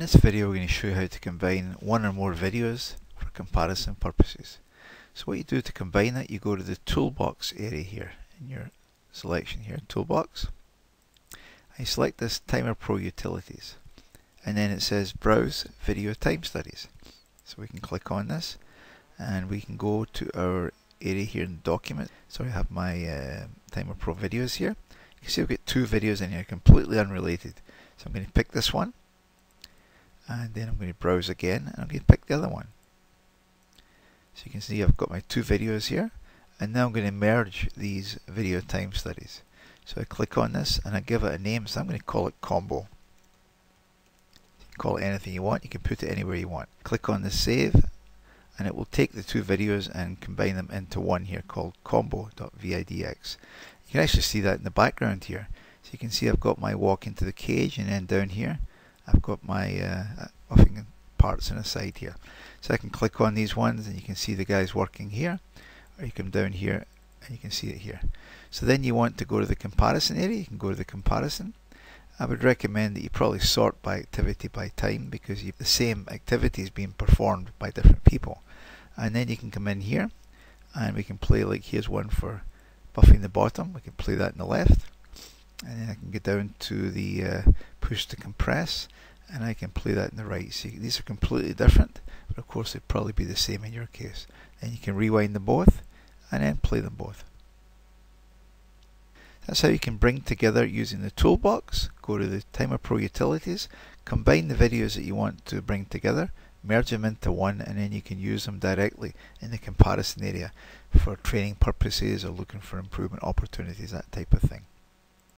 In this video we're going to show you how to combine one or more videos for comparison purposes. So what you do to combine that, you go to the toolbox area here in your selection here, toolbox. I select this Timer Pro Utilities and then it says browse video time studies. So we can click on this and we can go to our area here in document. So I have my uh, Timer Pro videos here. You can see I've got two videos in here completely unrelated. So I'm going to pick this one and then I'm going to browse again and I'm going to pick the other one. So you can see I've got my two videos here and now I'm going to merge these video time studies. So I click on this and I give it a name so I'm going to call it combo. You can call it anything you want, you can put it anywhere you want. Click on the save and it will take the two videos and combine them into one here called combo.vidx. You can actually see that in the background here. So you can see I've got my walk into the cage and then down here I've got my uh, offing parts on the side here. So I can click on these ones and you can see the guys working here or you come down here and you can see it here. So then you want to go to the comparison area, you can go to the comparison. I would recommend that you probably sort by activity by time because the same activities being performed by different people. And then you can come in here and we can play like here's one for buffing the bottom, we can play that in the left and then I can get down to the uh, push to compress and I can play that in the right. See, these are completely different, but of course they'd probably be the same in your case. Then you can rewind them both and then play them both. That's how you can bring together using the toolbox, go to the Timer Pro Utilities, combine the videos that you want to bring together, merge them into one and then you can use them directly in the comparison area for training purposes or looking for improvement opportunities, that type of thing.